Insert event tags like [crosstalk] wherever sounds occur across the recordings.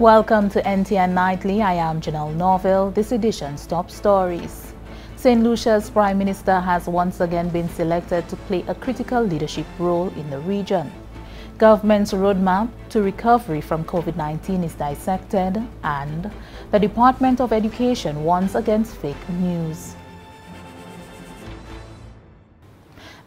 Welcome to NTN Nightly. I am Janelle Norville. This edition's top stories. St. Lucia's Prime Minister has once again been selected to play a critical leadership role in the region. Government's roadmap to recovery from COVID-19 is dissected and the Department of Education warns against fake news.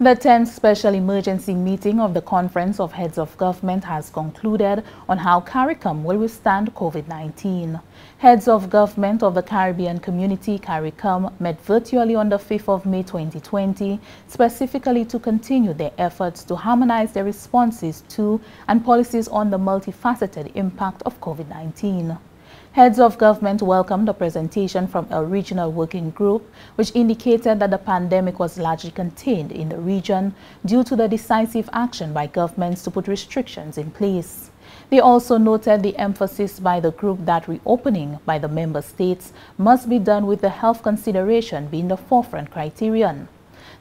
The 10th Special Emergency Meeting of the Conference of Heads of Government has concluded on how CARICOM will withstand COVID-19. Heads of Government of the Caribbean Community, CARICOM, met virtually on the 5th of May 2020, specifically to continue their efforts to harmonize their responses to and policies on the multifaceted impact of COVID-19. Heads of government welcomed the presentation from a regional working group, which indicated that the pandemic was largely contained in the region due to the decisive action by governments to put restrictions in place. They also noted the emphasis by the group that reopening by the member states must be done with the health consideration being the forefront criterion.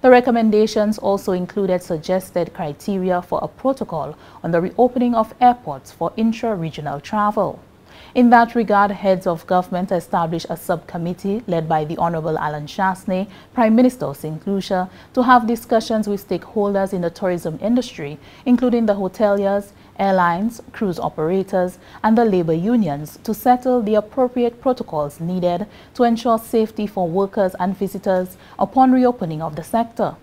The recommendations also included suggested criteria for a protocol on the reopening of airports for intra-regional travel. In that regard, heads of government established a subcommittee led by the Honorable Allen Chastanet, Prime Minister of St. Lucia, to have discussions with stakeholders in the tourism industry, including the hoteliers, airlines, cruise operators, and the labor unions to settle the appropriate protocols needed to ensure safety for workers and visitors upon reopening of the sector.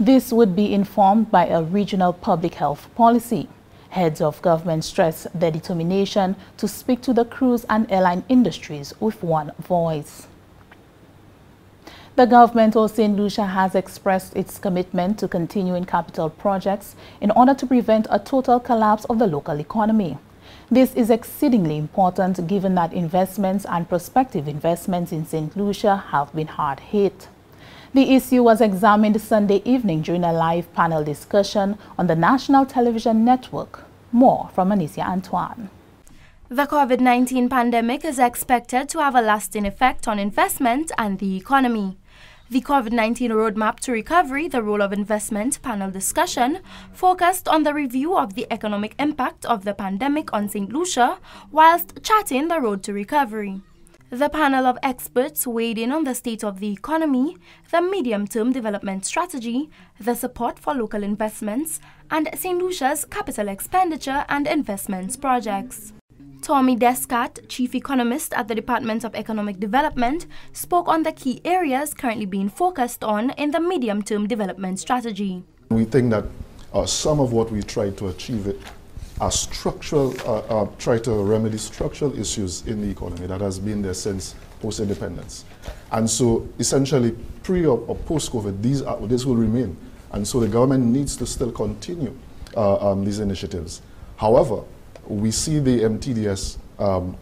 This would be informed by a regional public health policy. Heads of government stress their determination to speak to the cruise and airline industries with one voice. The government of St. Lucia has expressed its commitment to continuing capital projects in order to prevent a total collapse of the local economy. This is exceedingly important given that investments and prospective investments in St. Lucia have been hard hit. The issue was examined Sunday evening during a live panel discussion on the National Television Network. More from Anicia Antoine. The COVID-19 pandemic is expected to have a lasting effect on investment and the economy. The COVID-19 Roadmap to Recovery, the Role of Investment panel discussion focused on the review of the economic impact of the pandemic on St. Lucia whilst charting the road to recovery. The panel of experts weighed in on the state of the economy, the medium-term development strategy, the support for local investments, and St. Lucia's capital expenditure and investments projects. Tommy Descartes, Chief Economist at the Department of Economic Development, spoke on the key areas currently being focused on in the medium-term development strategy. We think that uh, some of what we tried to achieve it are structural, uh, uh, try to remedy structural issues in the economy that has been there since post-independence. And so essentially, pre or, or post-COVID, these are, this will remain. And so the government needs to still continue uh, um, these initiatives. However, we see the MTDS um,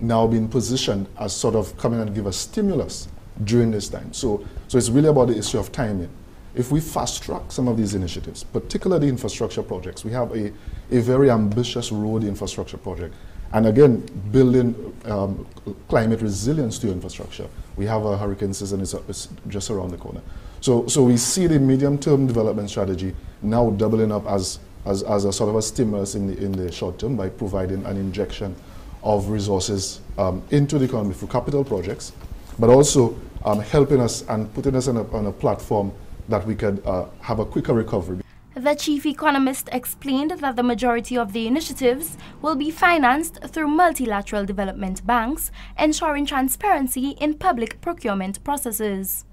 now being positioned as sort of coming and give a stimulus during this time. So, so it's really about the issue of timing. If we fast track some of these initiatives, particularly infrastructure projects, we have a, a very ambitious road infrastructure project. And again, building um, climate resilience to infrastructure. We have a hurricane season is, is just around the corner. So, so we see the medium-term development strategy now doubling up as, as, as a sort of a stimulus in the, in the short term by providing an injection of resources um, into the economy through capital projects, but also um, helping us and putting us on a, on a platform that we could uh, have a quicker recovery. The chief economist explained that the majority of the initiatives will be financed through multilateral development banks, ensuring transparency in public procurement processes.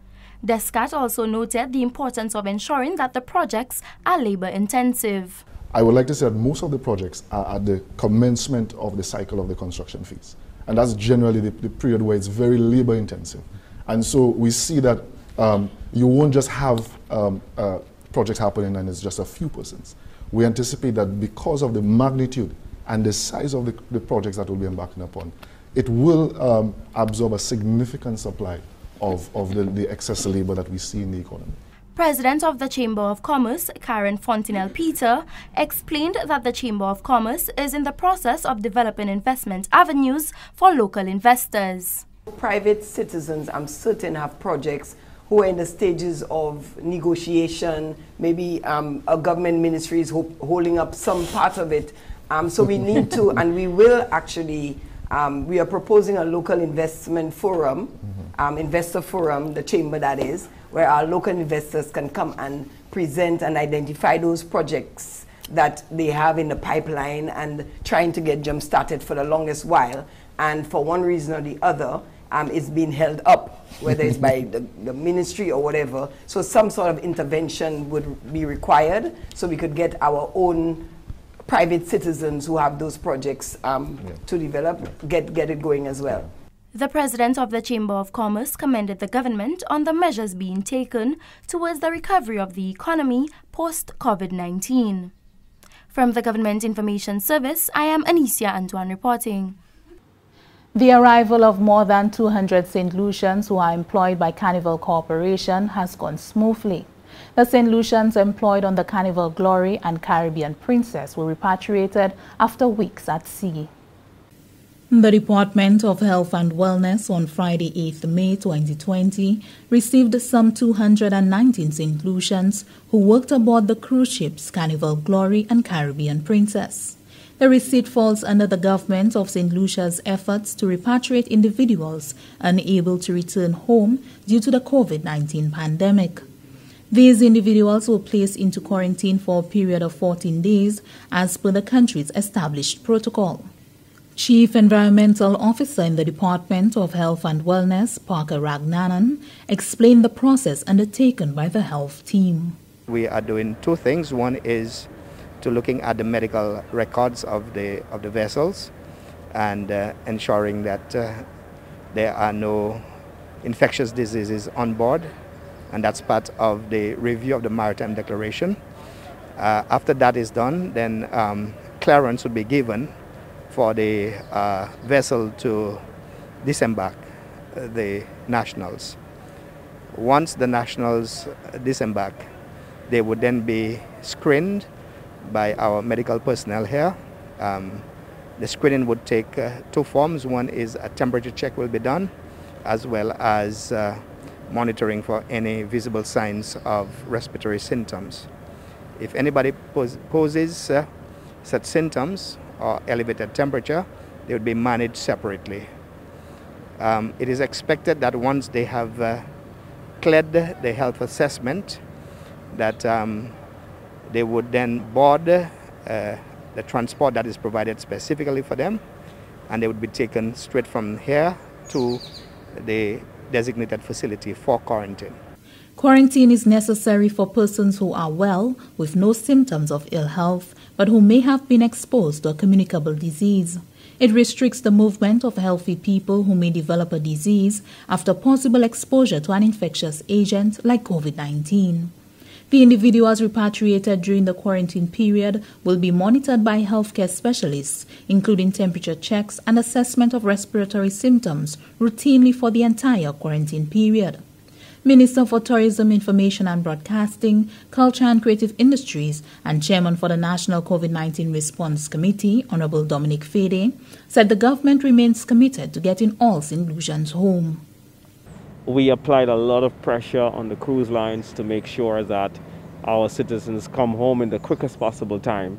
Descartes also noted the importance of ensuring that the projects are labor intensive. I would like to say that most of the projects are at the commencement of the cycle of the construction phase. And that's generally the, the period where it's very labor intensive. And so we see that um, you won't just have um, uh, projects happening and it's just a few persons. We anticipate that because of the magnitude and the size of the, the projects that we'll be embarking upon, it will um, absorb a significant supply of, of the, the excess labor that we see in the economy. President of the Chamber of Commerce, Karen Fontenelle Peter, explained that the Chamber of Commerce is in the process of developing investment avenues for local investors. Private citizens, I'm certain, have projects who are in the stages of negotiation, maybe um, a government ministry is holding up some part of it, Um, so we need to, [laughs] and we will actually, um, we are proposing a local investment forum, mm-hmm. um, investor forum, the chamber that is, where our local investors can come and present and identify those projects that they have in the pipeline and trying to get jump started for the longest while. And for one reason or the other, um, it's been held up, whether it's by [laughs] the, the, ministry or whatever. So some sort of intervention would be required so we could get our own private citizens who have those projects um, yeah. to develop, get, get it going as well. The president of the Chamber of Commerce commended the government on the measures being taken towards the recovery of the economy post COVID 19. From the Government Information Service, I am Anicia Antoine reporting. The arrival of more than 200 St. Lucians who are employed by Carnival Corporation has gone smoothly. The St. Lucians employed on the Carnival Glory and Caribbean Princess were repatriated after weeks at sea. The Department of Health and Wellness on Friday, 8 May 2020, received some 219 St. Lucians who worked aboard the cruise ships Carnival Glory and Caribbean Princess. The receipt falls under the government of St. Lucia's efforts to repatriate individuals unable to return home due to the COVID 19 pandemic. These individuals were placed into quarantine for a period of 14 days as per the country's established protocol. Chief Environmental Officer in the Department of Health and Wellness, Parker Ragnanan, explained the process undertaken by the health team. We are doing two things. One is to looking at the medical records of the of the vessels and uh, ensuring that uh, there are no infectious diseases on board, and that's part of the review of the Maritime Declaration. Uh, after that is done, then um, clearance would be given for the uh, vessel to disembark uh, the nationals. Once the nationals disembark, they would then be screened by our medical personnel here. Um, the screening would take uh, two forms. One is a temperature check will be done, as well as uh, monitoring for any visible signs of respiratory symptoms. If anybody pos poses uh, such symptoms, or elevated temperature, they would be managed separately. Um, it is expected that once they have uh, cleared the health assessment, that um, they would then board uh, the transport that is provided specifically for them, and they would be taken straight from here to the designated facility for quarantine. Quarantine is necessary for persons who are well with no symptoms of ill health but who may have been exposed to a communicable disease. It restricts the movement of healthy people who may develop a disease after possible exposure to an infectious agent like COVID 19. The individuals repatriated during the quarantine period will be monitored by healthcare specialists, including temperature checks and assessment of respiratory symptoms routinely for the entire quarantine period. Minister for Tourism, Information and Broadcasting, Culture and Creative Industries, and Chairman for the National COVID 19 Response Committee, Honorable Dominic Fedee, said the government remains committed to getting all St. Lucians home. We applied a lot of pressure on the cruise lines to make sure that our citizens come home in the quickest possible time.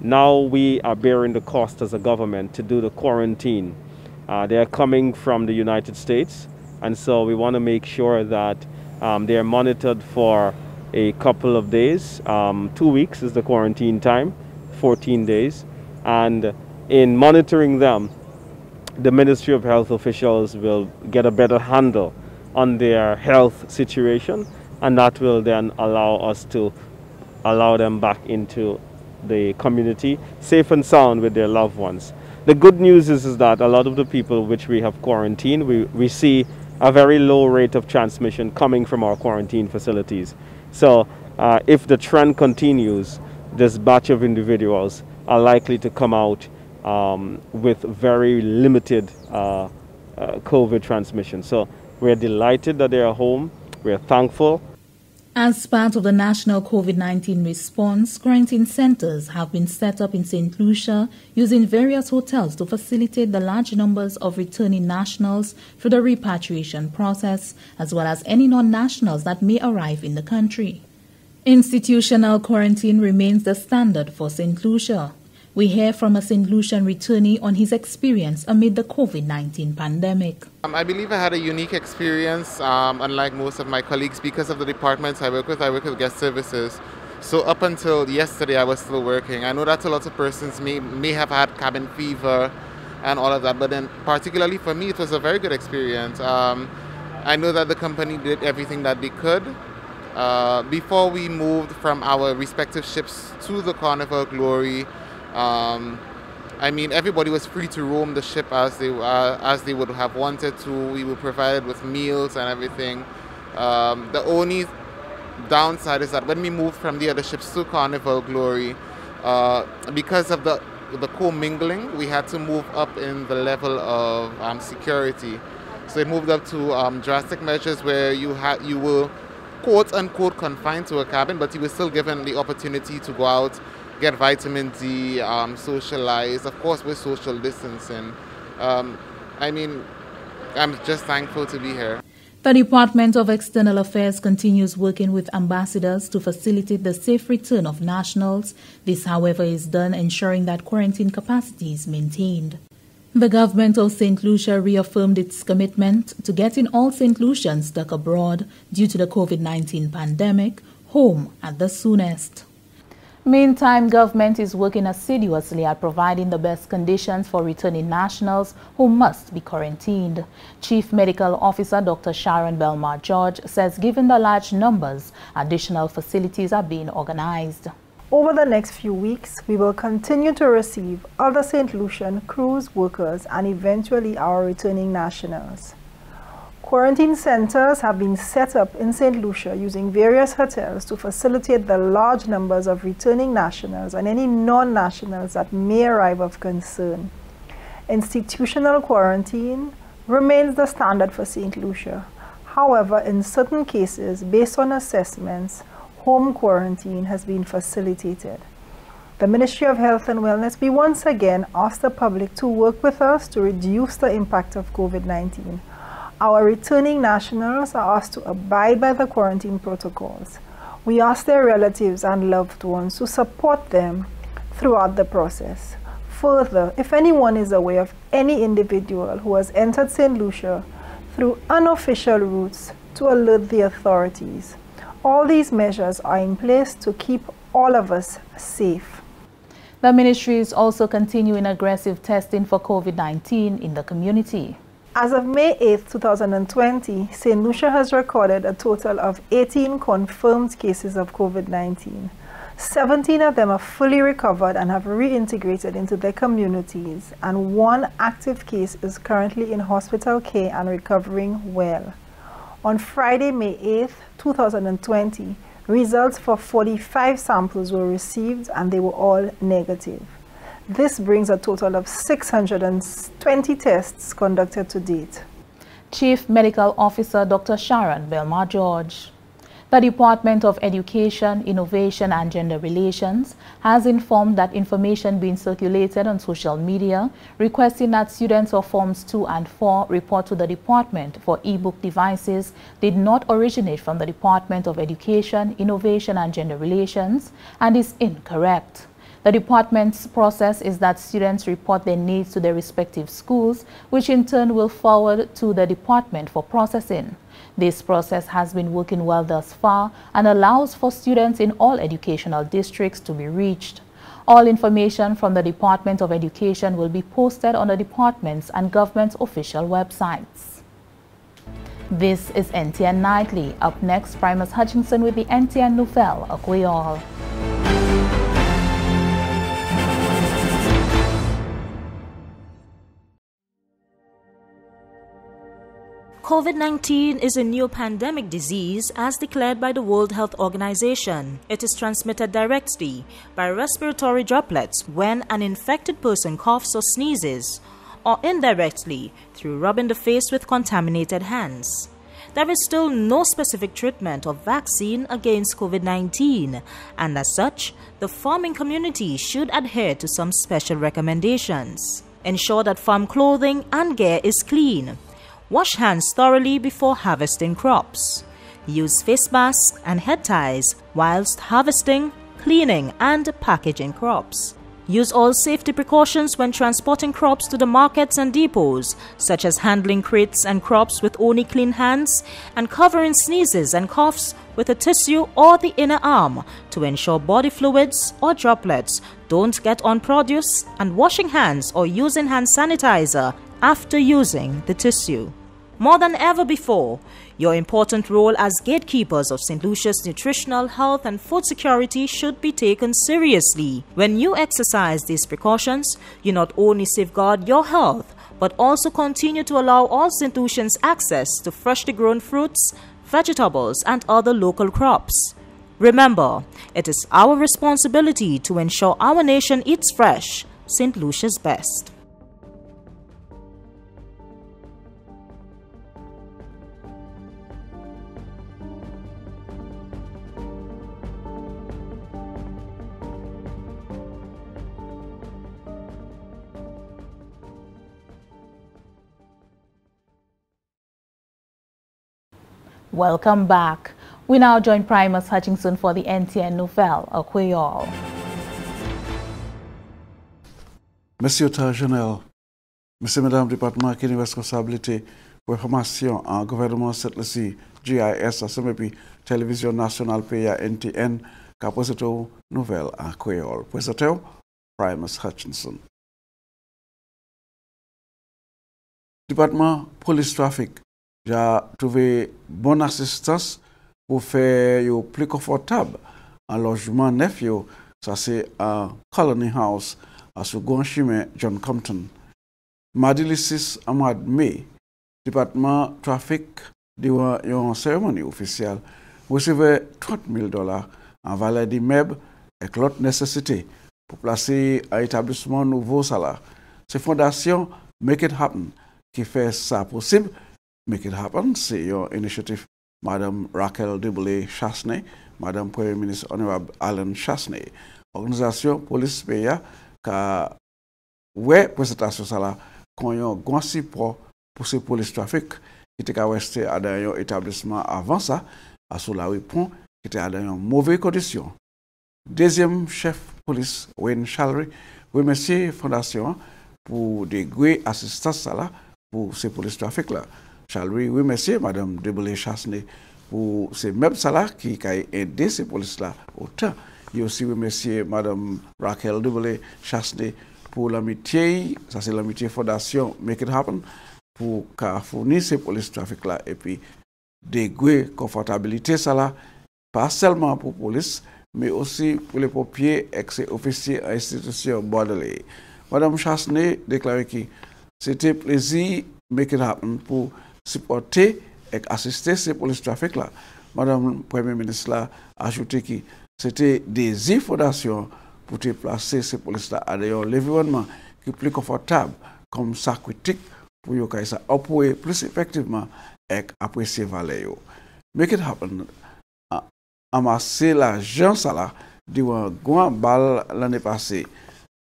Now we are bearing the cost as a government to do the quarantine. Uh, they are coming from the United States and so we want to make sure that um, they are monitored for a couple of days. Um, two weeks is the quarantine time, 14 days. And in monitoring them, the Ministry of Health officials will get a better handle on their health situation, and that will then allow us to allow them back into the community safe and sound with their loved ones. The good news is, is that a lot of the people which we have quarantined, we, we see a very low rate of transmission coming from our quarantine facilities. So uh, if the trend continues, this batch of individuals are likely to come out um, with very limited uh, uh, COVID transmission. So we're delighted that they are home. We're thankful as part of the national COVID 19 response, quarantine centers have been set up in St. Lucia using various hotels to facilitate the large numbers of returning nationals through the repatriation process, as well as any non nationals that may arrive in the country. Institutional quarantine remains the standard for St. Lucia. We hear from a St. Lucian returnee on his experience amid the COVID 19 pandemic. Um, I believe I had a unique experience, um, unlike most of my colleagues, because of the departments I work with. I work with guest services. So, up until yesterday, I was still working. I know that a lot of persons may, may have had cabin fever and all of that, but then, particularly for me, it was a very good experience. Um, I know that the company did everything that they could. Uh, before we moved from our respective ships to the Carnival Glory, um, I mean, everybody was free to roam the ship as they uh, as they would have wanted to. We were provided with meals and everything. Um, the only downside is that when we moved from the other ships to Carnival Glory, uh, because of the the co-mingling, we had to move up in the level of um, security. So it moved up to um, drastic measures where you had you were quote unquote confined to a cabin, but you were still given the opportunity to go out get vitamin D, um, socialize, of course, with social distancing. Um, I mean, I'm just thankful to be here. The Department of External Affairs continues working with ambassadors to facilitate the safe return of nationals. This, however, is done ensuring that quarantine capacity is maintained. The government of St. Lucia reaffirmed its commitment to getting all St. Lucians stuck abroad due to the COVID 19 pandemic home at the soonest. Meantime, government is working assiduously at providing the best conditions for returning nationals who must be quarantined. Chief Medical Officer Dr. Sharon Belmar George says given the large numbers, additional facilities are being organized. Over the next few weeks, we will continue to receive other St. Lucian cruise workers and eventually our returning nationals. Quarantine centers have been set up in St. Lucia using various hotels to facilitate the large numbers of returning nationals and any non-nationals that may arrive of concern. Institutional quarantine remains the standard for St. Lucia. However, in certain cases, based on assessments, home quarantine has been facilitated. The Ministry of Health and Wellness, we once again ask the public to work with us to reduce the impact of COVID-19 our returning nationals are asked to abide by the quarantine protocols. We ask their relatives and loved ones to support them throughout the process. Further, if anyone is aware of any individual who has entered St. Lucia through unofficial routes to alert the authorities. All these measures are in place to keep all of us safe. The ministry is also continuing aggressive testing for COVID-19 in the community. As of May 8, 2020, St. Lucia has recorded a total of 18 confirmed cases of COVID-19. 17 of them are fully recovered and have reintegrated into their communities, and one active case is currently in hospital care and recovering well. On Friday, May 8, 2020, results for 45 samples were received and they were all negative. This brings a total of 620 tests conducted to date. Chief Medical Officer Dr. Sharon Belmar George. The Department of Education, Innovation and Gender Relations has informed that information being circulated on social media requesting that students of Forms 2 and 4 report to the department for e-book devices did not originate from the Department of Education, Innovation and Gender Relations and is incorrect. The department's process is that students report their needs to their respective schools, which in turn will forward to the department for processing. This process has been working well thus far and allows for students in all educational districts to be reached. All information from the Department of Education will be posted on the department's and government's official websites. This is NTN Nightly. Up next, Primus Hutchinson with the NTN Nouvelle, a COVID 19 is a new pandemic disease as declared by the World Health Organization. It is transmitted directly by respiratory droplets when an infected person coughs or sneezes, or indirectly through rubbing the face with contaminated hands. There is still no specific treatment or vaccine against COVID 19, and as such, the farming community should adhere to some special recommendations. Ensure that farm clothing and gear is clean Wash hands thoroughly before harvesting crops. Use face masks and head ties whilst harvesting, cleaning, and packaging crops. Use all safety precautions when transporting crops to the markets and depots, such as handling crates and crops with only clean hands and covering sneezes and coughs with a tissue or the inner arm to ensure body fluids or droplets don't get on produce and washing hands or using hand sanitizer after using the tissue. More than ever before, your important role as gatekeepers of St. Lucia's nutritional, health, and food security should be taken seriously. When you exercise these precautions, you not only safeguard your health, but also continue to allow all St. Lucians access to freshly grown fruits, vegetables, and other local crops. Remember, it is our responsibility to ensure our nation eats fresh, St. Lucia's best. Welcome back. We now join Primus Hutchinson for the NTN Nouvelle, Creole. Monsieur Tarjanel, Monsieur Madame Département qui est responsabilité pour en gouvernement cette ci GIS ASMP Télévision Nationale PA NTN présenté nouvelle en créole. Présenté Primus Hutchinson. Département Police Traffic j'ai trouvé bonne assistance pour faire yo plus confortable. Un logement neuf ça c'est un Colony House à second chemin John Compton. Mardi le 6 mois de mai département trafic de une cérémonie officielle recevait 30 000 dollars en valeur d'immeuble et l'autre nécessité pour placer un établissement nouveau salaire. C'est Fondation Make It Happen qui fait ça possible Make It Happen, se yon inisiatif Madame Raquel Deboulay Chasney, Madame Premier Ministre Honorable Alan Chasney. Organizasyon polis peya ka we presentasyon sa la kon yon gwansi pro pou se polis trafik ki te ka weste adan yon etablisman avan sa asou la wipon ki te adan yon mouve kondisyon. Dezyem chef polis Wayne Chalry wemesye fondasyon pou de gwe asistas sa la pou se polis trafik la. Charles oui, merci, Madame Deboulet Chasney, pour ces mêmes salaires qui ont aidé ces polices-là autant. Et aussi remercier Madame Raquel Deboulet Chasney pour l'amitié, ça c'est l'amitié Fondation Make It Happen, pour fournir ces polices trafic-là et puis déguer confortabilité ça là, pas seulement pour police, mais aussi pour les pompiers et les officiers à l'institution bordelais. Madame Chasney déclaré que c'était plaisir Make It Happen pour supporter et assister ces police trafic là. Madame Premier ministre là a ajouté que c'était des fondations pour déplacer ces polices là à d'ailleurs l'environnement qui est plus confortable comme ça critique pour yo ça opérer plus effectivement et apprécier valeur. Make it happen. Amasser l'argent ça là durant grand bal l'année passée.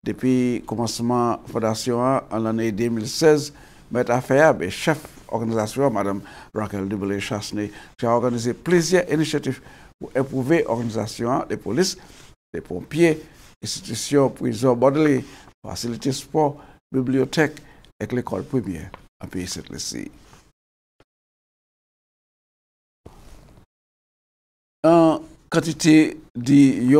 Depuis commencement fondation en l'année 2016 M. Affaire et chef organisation, Mme Raquel Dubélé Chasney, qui a organisé plusieurs initiatives pour éprouver l'organisation des polices, des pompiers, institutions, prisons, bordelais, facilités sport, bibliothèque et l'école première à pays cette ci En quantité de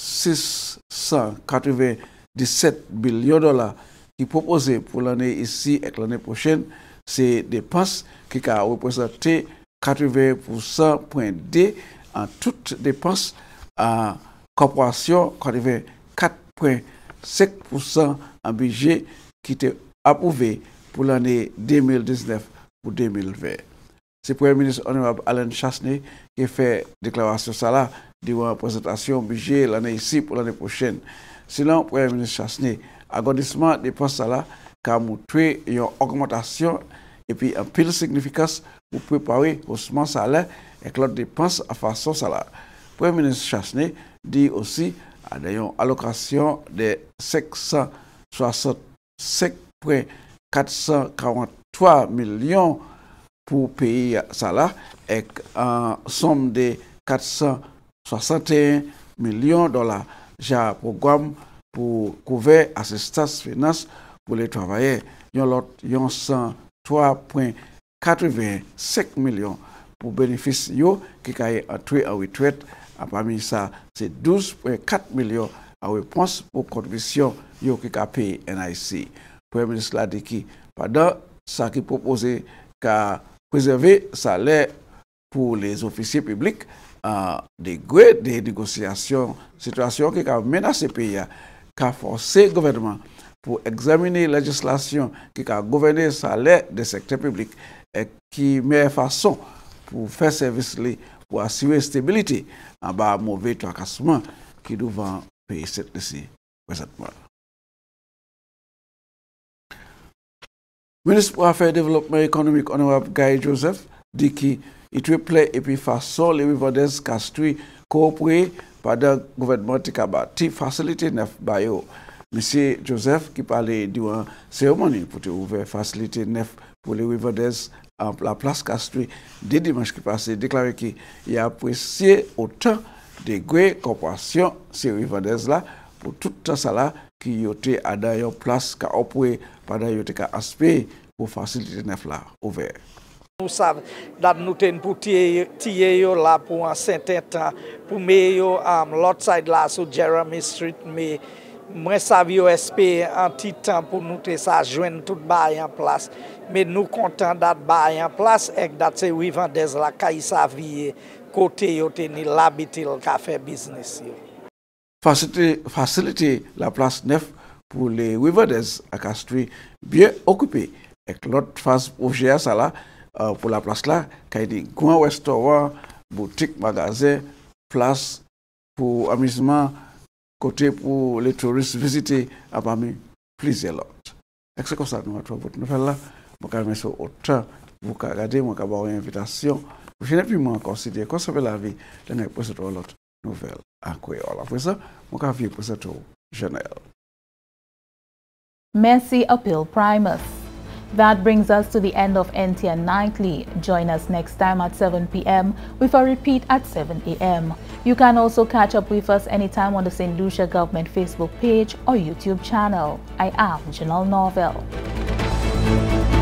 1,697 millions de dollars qui pour l'année ici et l'année prochaine, c'est dépenses qui ont représenté 80,2 en toutes dépenses à corporation, 4,5% en budget qui était approuvé pour l'année 2019 pour 2020. C'est le Premier ministre honorable Alain Chasney qui fait déclaration ça là durant la présentation budget l'année ici pour l'année prochaine. Sinon, Premier ministre Chasney, agodisman de pos sa la ka moutwe yon augmentation epi an pil signifikas pou prepare osman sa la ek lot depans a fason sa la. Premier Ministre Chasne di osi an yon alokasyon de 565.443 milyon pou peyi sa la ek an som de 461 milyon dola ja program pou kouve asistans finans pou le travaye. Yon lot yon 103.85 milyon pou benefis yo ki kaye atwe awe twet apami sa se 12.4 milyon awe pons pou kontribisyon yo ki ka peye NIC. Premier Ministre la di ki padan sa ki propose ka prezerve salè pou les ofisye publik an uh, de gwe de negosyasyon, situasyon ki ka menase peya ka forse gouvernement pou examine legislasyon ki ka gouverne sa lè de sekte publik e ki mè fason pou fè servis li pou asiwe stabilite an ba mouvè trakasman ki douvan peyi set lesi presentman. Ministre pou Affaires et Développement Économique Honorable Guy Joseph di ki itwe ple epi fason le wivandez kastwi koopre padan gouvernement ti kaba, ti fasilite nef bayo. Monsye Joseph ki pale diwan seremoni pou te ouve fasilite nef pou le Wivadez an la plas kastri de dimanche ki pase, deklare ki y apresye otan de gwe kompasyon se Wivadez la pou toutan sa la ki yote adan yon plas ka opwe padan yote ka aspe pou fasilite nef la ouve. Nou sav dat nou ten pou tiye yo la pou an senten tan, pou me yo am um, lot side la sou Jeremy Street, me mwen sav yo espe an ti tan pou nou te sa jwen tout bay an plas. Me nou kontan dat bay an plas ek dat se wivan dez la ka yi sa viye kote yo te ni labitil ka fe biznes yo. Fasilite la plas nef pou le wivan dez akastri byen okupe ek lot faz obje a sa la. uh, pou la plas la, ka yi di gwan restoran, boutik, magaze, plas pou amizman, kote pou le turist vizite apami plize lot. Ek se konsa nou atwa pot nouvel la, mwen ka mwen sou otan, mwen ka gade, mwen ka ba ou invitasyon, mwen jenè pi mwen konside konserve la vi, lè nè pou se to lot nouvel akwe. Apre sa, mwen ka vi pou se to jenè. Mersi apil primus. That brings us to the end of NTN Nightly. Join us next time at 7 p.m. with a repeat at 7 a.m. You can also catch up with us anytime on the St. Lucia Government Facebook page or YouTube channel. I am Janelle Norville.